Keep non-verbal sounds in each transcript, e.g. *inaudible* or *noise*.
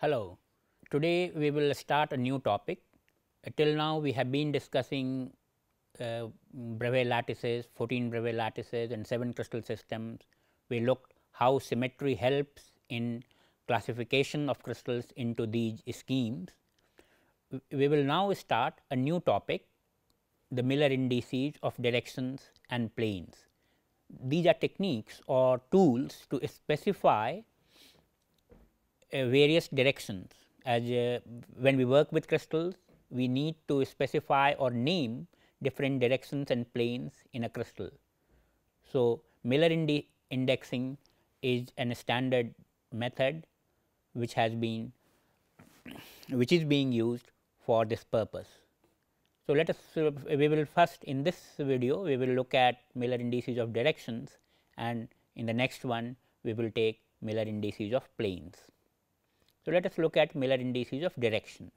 Hello, today we will start a new topic. Uh, till now we have been discussing uh, Bravais lattices, 14 Bravais lattices and 7 crystal systems. We looked how symmetry helps in classification of crystals into these schemes. We will now start a new topic the Miller indices of directions and planes. These are techniques or tools to specify various directions as uh, when we work with crystals we need to specify or name different directions and planes in a crystal. So, Miller indi indexing is an standard method which has been *coughs* which is being used for this purpose. So, let us uh, we will first in this video we will look at Miller indices of directions and in the next one we will take Miller indices of planes. So, let us look at Miller indices of direction.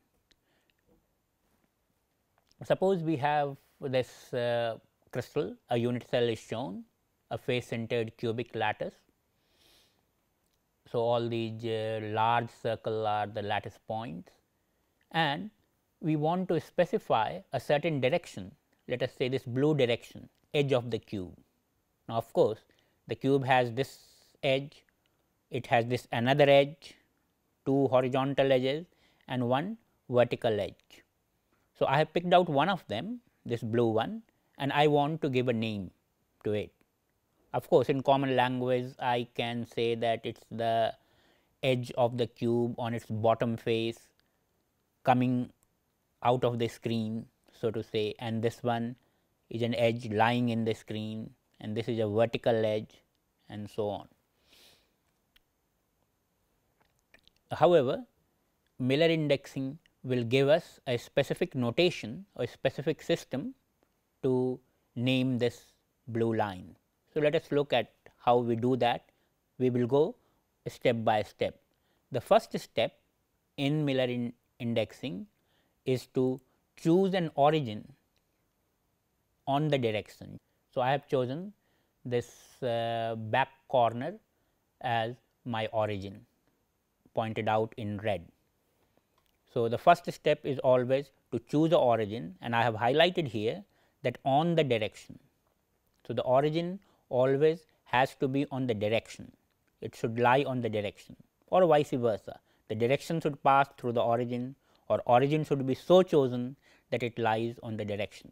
Suppose we have this uh, crystal, a unit cell is shown, a face centered cubic lattice. So, all these uh, large circle are the lattice points and we want to specify a certain direction, let us say this blue direction edge of the cube. Now, of course, the cube has this edge, it has this another edge two horizontal edges and one vertical edge. So, I have picked out one of them this blue one and I want to give a name to it. Of course, in common language I can say that it is the edge of the cube on its bottom face coming out of the screen so to say and this one is an edge lying in the screen and this is a vertical edge and so on. However, Miller indexing will give us a specific notation or specific system to name this blue line. So, let us look at how we do that. We will go step by step. The first step in Miller in indexing is to choose an origin on the direction. So, I have chosen this uh, back corner as my origin pointed out in red. So, the first step is always to choose the origin and I have highlighted here that on the direction. So, the origin always has to be on the direction, it should lie on the direction or vice versa. The direction should pass through the origin or origin should be so chosen that it lies on the direction.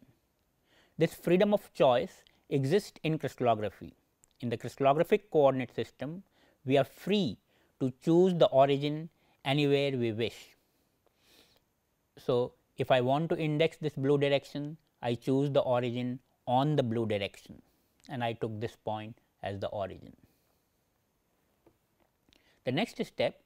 This freedom of choice exists in crystallography. In the crystallographic coordinate system, we are free to choose the origin anywhere we wish. So, if I want to index this blue direction, I choose the origin on the blue direction and I took this point as the origin. The next step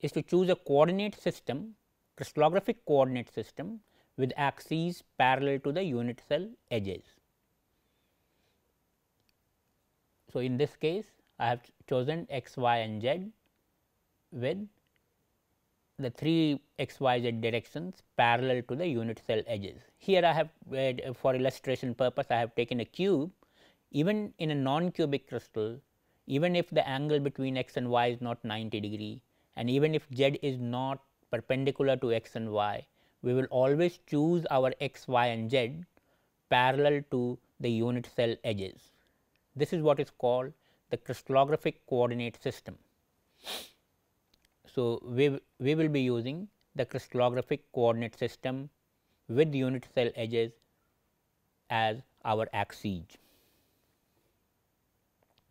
is to choose a coordinate system, crystallographic coordinate system with axes parallel to the unit cell edges. So, in this case I have chosen x, y and z with the 3 x y z directions parallel to the unit cell edges. Here I have uh, for illustration purpose I have taken a cube even in a non cubic crystal even if the angle between x and y is not 90 degree and even if z is not perpendicular to x and y we will always choose our x, y and z parallel to the unit cell edges. This is what is called the crystallographic coordinate system. So, we, we will be using the crystallographic coordinate system with unit cell edges as our axes.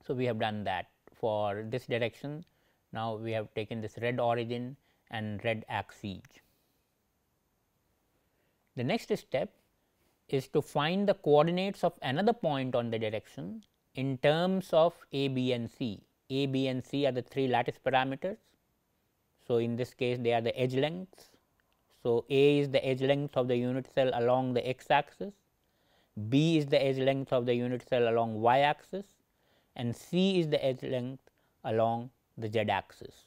So, we have done that for this direction. Now, we have taken this red origin and red axes. The next step is to find the coordinates of another point on the direction in terms of a, b and c. a, b and c are the three lattice parameters so, in this case they are the edge lengths. So, A is the edge length of the unit cell along the x axis, B is the edge length of the unit cell along y axis and C is the edge length along the z axis.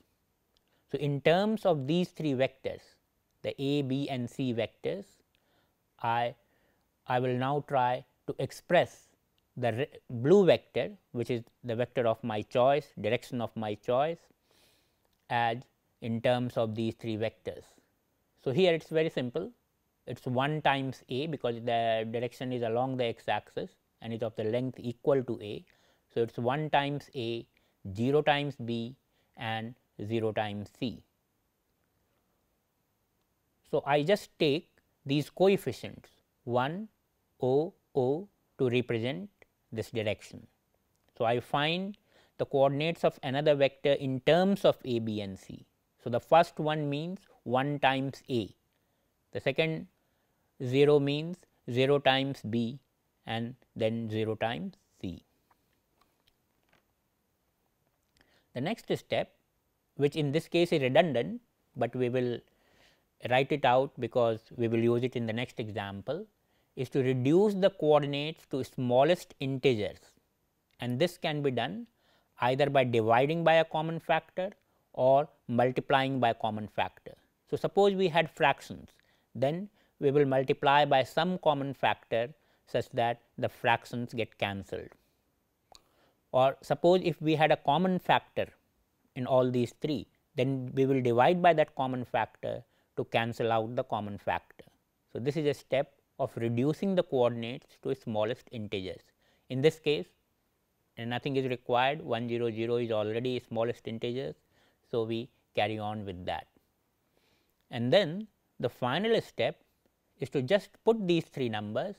So, in terms of these three vectors the A, B and C vectors, I, I will now try to express the blue vector which is the vector of my choice, direction of my choice as in terms of these three vectors. So, here it is very simple it is 1 times a because the direction is along the x axis and is of the length equal to a. So, it is 1 times a 0 times b and 0 times c. So, I just take these coefficients 1 o o to represent this direction. So, I find the coordinates of another vector in terms of a, b and c. So, the first one means 1 times a, the second 0 means 0 times b and then 0 times c. The next step which in this case is redundant, but we will write it out because we will use it in the next example is to reduce the coordinates to smallest integers and this can be done either by dividing by a common factor or multiplying by common factor. So, suppose we had fractions then we will multiply by some common factor such that the fractions get cancelled. Or suppose if we had a common factor in all these three then we will divide by that common factor to cancel out the common factor. So, this is a step of reducing the coordinates to smallest integers. In this case nothing is required 1 0 0 is already smallest integers. So, we carry on with that. And then the final step is to just put these three numbers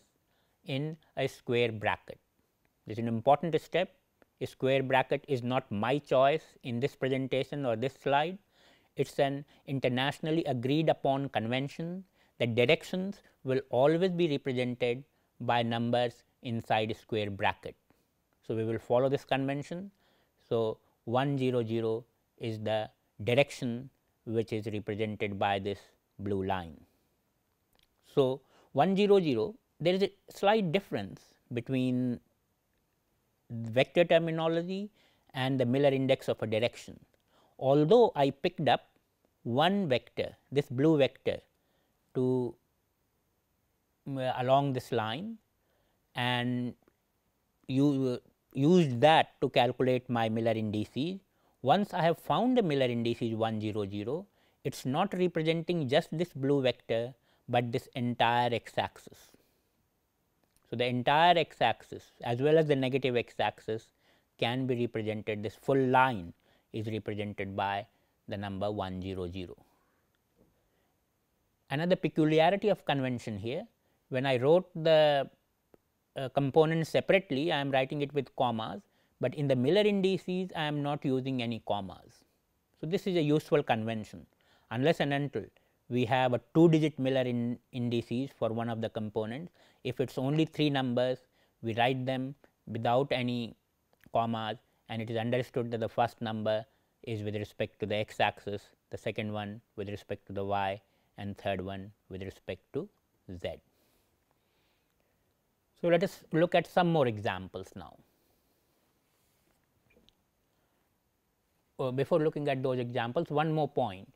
in a square bracket. This is an important step. A square bracket is not my choice in this presentation or this slide. It is an internationally agreed upon convention that directions will always be represented by numbers inside a square bracket. So, we will follow this convention. So, 1 0 0 is the direction which is represented by this blue line. So, 1 0 0 there is a slight difference between vector terminology and the Miller index of a direction. Although I picked up one vector this blue vector to uh, along this line and you uh, used that to calculate my Miller indices. Once I have found the Miller indices 1 0 0 it is not representing just this blue vector, but this entire x axis. So, the entire x axis as well as the negative x axis can be represented this full line is represented by the number 100. Another peculiarity of convention here when I wrote the uh, components separately I am writing it with commas, but in the Miller indices I am not using any commas. So, this is a useful convention unless and until we have a 2 digit Miller in indices for one of the components. If it is only 3 numbers, we write them without any commas and it is understood that the first number is with respect to the x axis, the second one with respect to the y and third one with respect to z. So, let us look at some more examples now. Uh, before looking at those examples, one more point.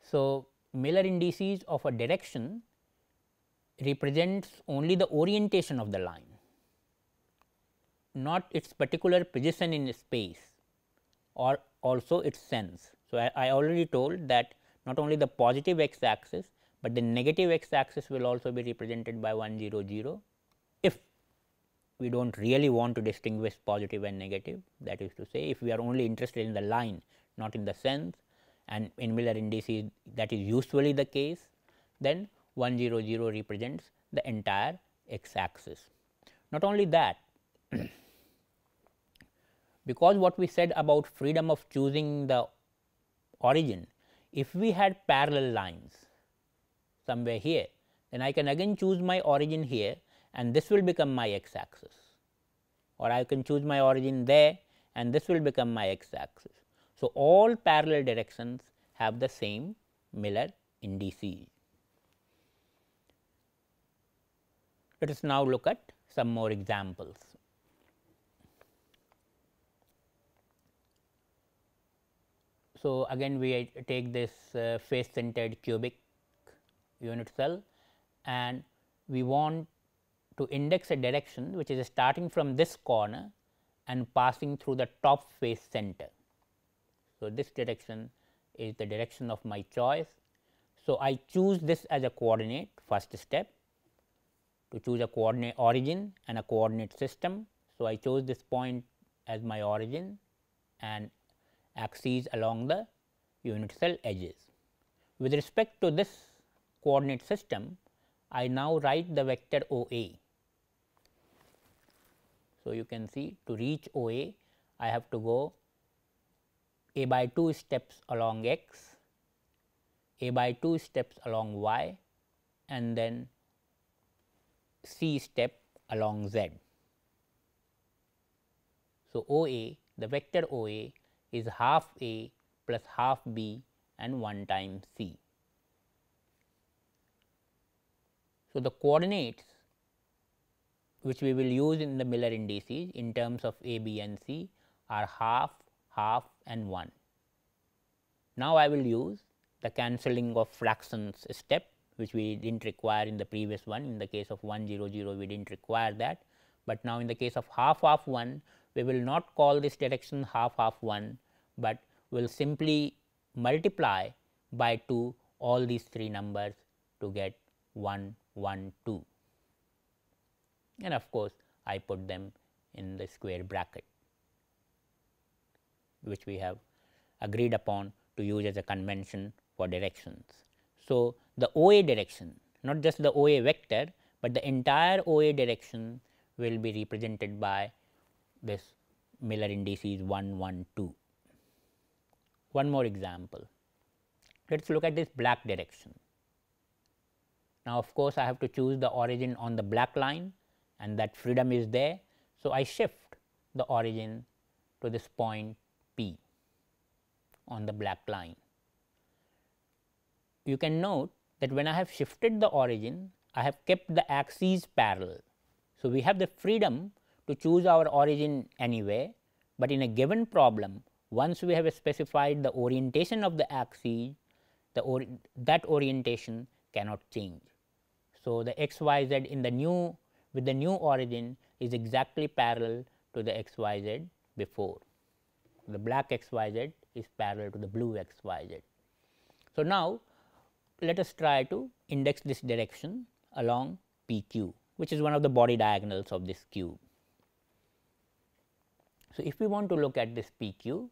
So, Miller indices of a direction represents only the orientation of the line, not its particular position in space or also its sense. So, I, I already told that not only the positive x axis, but the negative x axis will also be represented by 1 0 0 if we do not really want to distinguish positive and negative that is to say if we are only interested in the line not in the sense and in Miller indices that is usually the case, then 1 0 0 represents the entire x axis. Not only that, *clears throat* because what we said about freedom of choosing the origin, if we had parallel lines somewhere here, then I can again choose my origin here and this will become my x axis or I can choose my origin there and this will become my x axis. So, all parallel directions have the same Miller indices. Let us now look at some more examples. So, again we take this uh, face centered cubic unit cell and we want to index a direction which is starting from this corner and passing through the top face center. So, this direction is the direction of my choice. So, I choose this as a coordinate first step to choose a coordinate origin and a coordinate system. So, I chose this point as my origin and axes along the unit cell edges. With respect to this coordinate system, I now write the vector OA. So, you can see to reach OA, I have to go a by 2 steps along x, a by 2 steps along y and then c step along z. So, OA the vector OA is half a plus half b and 1 times c. So, the coordinates which we will use in the Miller indices in terms of a, b and c are half, half and 1. Now, I will use the cancelling of fractions step which we did not require in the previous one. In the case of 1 0 0 we did not require that, but now in the case of half half 1 we will not call this direction half half 1, but we will simply multiply by 2 all these 3 numbers to get 1 1 2 and of course, I put them in the square bracket which we have agreed upon to use as a convention for directions. So, the OA direction not just the OA vector, but the entire OA direction will be represented by this Miller indices 1 1 2. One more example, let us look at this black direction. Now, of course, I have to choose the origin on the black line and that freedom is there. So, I shift the origin to this point P on the black line you can note that when I have shifted the origin, I have kept the axes parallel. So, we have the freedom to choose our origin anywhere, but in a given problem once we have specified the orientation of the axes, the or that orientation cannot change. So, the x y z in the new with the new origin is exactly parallel to the x y z before. The black x y z is parallel to the blue x y z. So, now let us try to index this direction along PQ which is one of the body diagonals of this cube. So, if we want to look at this PQ,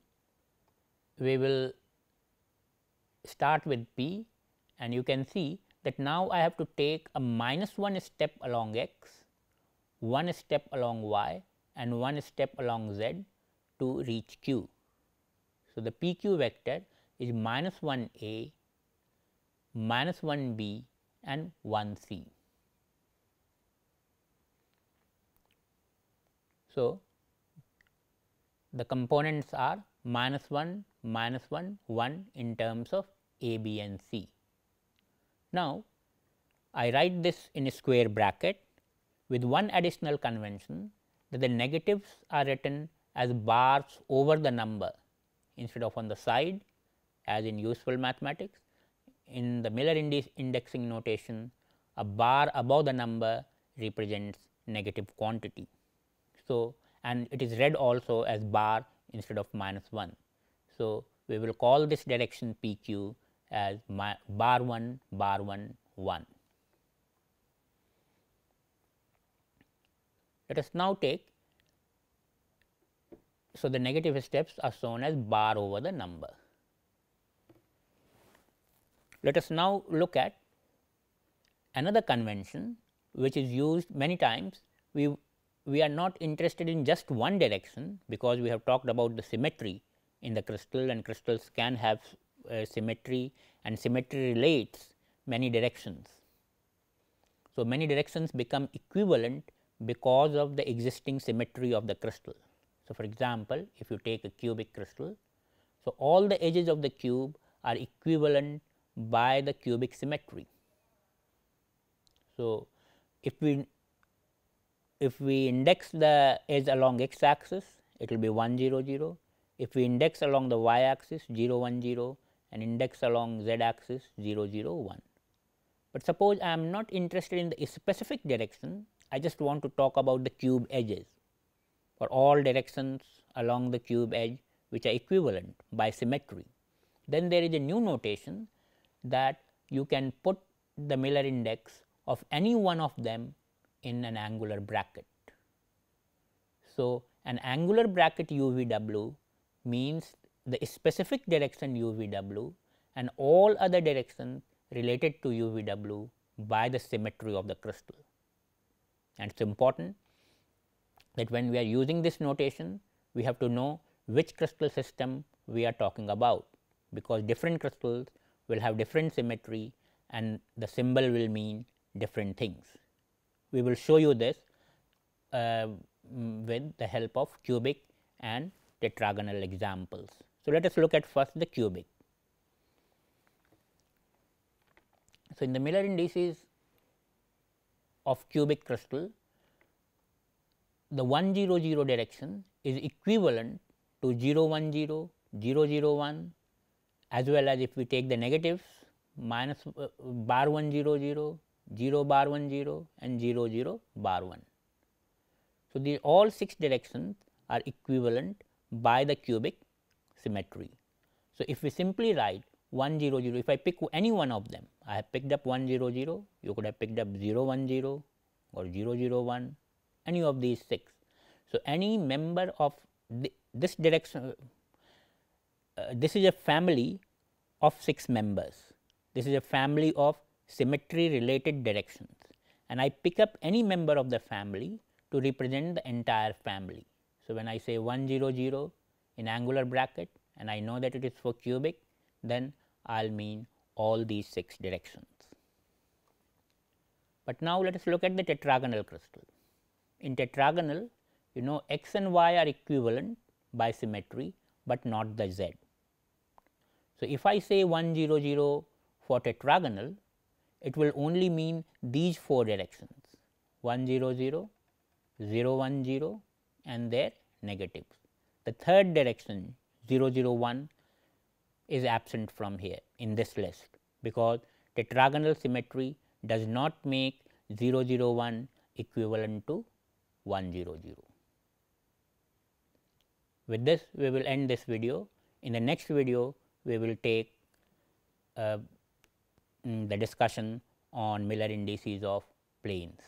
we will start with P and you can see that now I have to take a minus 1 step along x, 1 step along y and 1 step along z to reach Q. So, the PQ vector is minus 1 a minus 1 b and 1 c. So, the components are minus 1, minus 1, 1 in terms of a, b and c. Now, I write this in a square bracket with one additional convention that the negatives are written as bars over the number instead of on the side as in useful mathematics in the Miller indexing notation a bar above the number represents negative quantity. So, and it is read also as bar instead of minus 1. So, we will call this direction p q as bar 1 bar 1 1. Let us now take so the negative steps are shown as bar over the number. Let us now look at another convention which is used many times. We, we are not interested in just one direction because we have talked about the symmetry in the crystal and crystals can have uh, symmetry and symmetry relates many directions. So, many directions become equivalent because of the existing symmetry of the crystal. So, for example, if you take a cubic crystal, so all the edges of the cube are equivalent by the cubic symmetry. So, if we if we index the edge along x axis it will be 1 0 0, if we index along the y axis 0 1 0 and index along z axis 0 0 1. But suppose I am not interested in the specific direction, I just want to talk about the cube edges for all directions along the cube edge which are equivalent by symmetry then there is a new notation that you can put the Miller index of any one of them in an angular bracket. So, an angular bracket UVW means the specific direction UVW and all other directions related to UVW by the symmetry of the crystal. And it is important that when we are using this notation, we have to know which crystal system we are talking about, because different crystals will have different symmetry and the symbol will mean different things. We will show you this uh, with the help of cubic and tetragonal examples. So, let us look at first the cubic. So, in the Miller indices of cubic crystal, the 100 direction is equivalent to 010, 001 as well as if we take the negatives minus uh, bar 100, 0 bar 10 and 00 bar 1. So, the all 6 directions are equivalent by the cubic symmetry. So, if we simply write 100, if I pick any one of them, I have picked up 100, you could have picked up 010 or 001, any of these 6. So, any member of the, this direction, uh, this is a family of 6 members. This is a family of symmetry related directions and I pick up any member of the family to represent the entire family. So, when I say 100 in angular bracket and I know that it is for cubic, then I will mean all these 6 directions. But now let us look at the tetragonal crystal. In tetragonal, you know x and y are equivalent by symmetry, but not the z. So, if I say 100 for tetragonal, it will only mean these 4 directions 100, 010 and their negatives. The third direction 0 0 001 is absent from here in this list, because tetragonal symmetry does not make 001 equivalent to 100. With this we will end this video. In the next video we will take uh, mm, the discussion on Miller indices of planes.